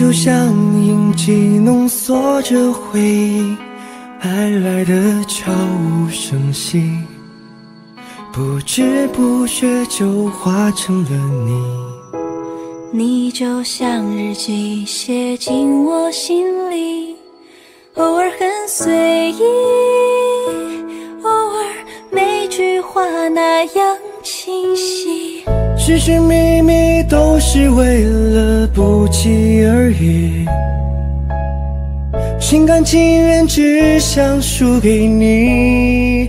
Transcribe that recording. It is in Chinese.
就像印记，浓缩着回忆，爱来的悄无声息，不知不觉就化成了你。你就像日记，写进我心里，偶尔很随意，偶尔每句话那样清晰。寻寻觅觅都是为了不期而遇，心甘情愿只想输给你。